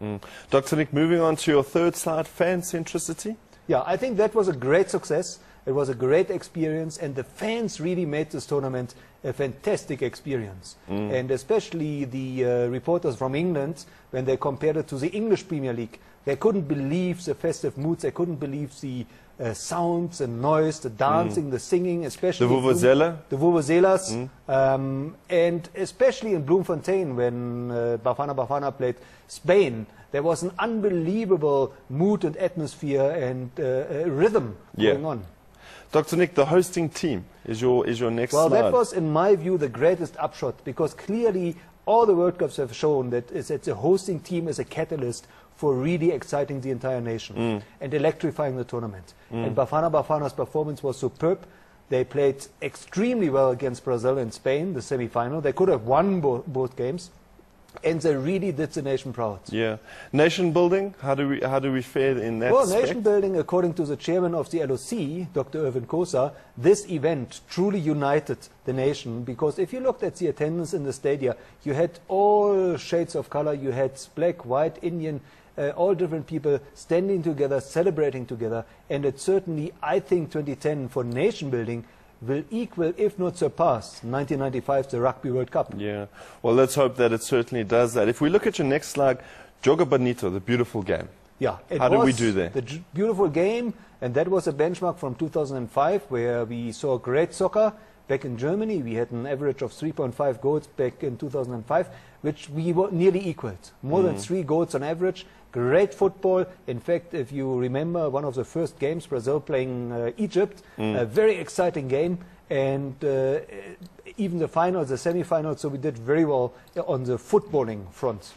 Mm. Dr. Nik, moving on to your third slide, fan centricity. Yeah, I think that was a great success. It was a great experience, and the fans really made this tournament a fantastic experience. Mm. And especially the uh, reporters from England, when they compared it to the English Premier League, they couldn't believe the festive moods, they couldn't believe the uh, sounds and noise, the dancing, mm. the singing, especially the Vuvuzela, the Vuvuzelas, mm. um, and especially in Bloemfontein when uh, Bafana Bafana played Spain, there was an unbelievable mood and atmosphere and uh, rhythm yeah. going on. Dr. Nik, the hosting team is your is your next well, slide. that was, in my view, the greatest upshot because clearly all the World Cups have shown that, is that the hosting team is a catalyst for really exciting the entire nation mm. and electrifying the tournament. Mm. And Bafana Bafana's performance was superb. They played extremely well against Brazil and Spain, the semi-final. They could have won bo both games. And they really did the nation proud. Yeah. Nation building, how do we, how do we fare in that Well, nation building, according to the chairman of the LOC, Dr. Irvin Khoza, this event truly united the nation because if you looked at the attendance in the stadia, you had all shades of color. You had black, white, Indian, uh, all different people standing together, celebrating together. And it certainly, I think, 2010 for nation building will equal, if not surpass, 1995, the Rugby World Cup. Yeah. Well, let's hope that it certainly does that. If we look at your next slide, Joga Bonito, the beautiful game. Yeah. How did we do there? The beautiful game, and that was a benchmark from 2005 where we saw great soccer. Back in Germany, we had an average of 3.5 goals back in 2005, which we were nearly equaled. More mm. than three goals on average. Great football. In fact, if you remember one of the first games, Brazil playing uh, Egypt, mm. a very exciting game. And uh, even the finals, the semi-finals, so we did very well on the footballing front.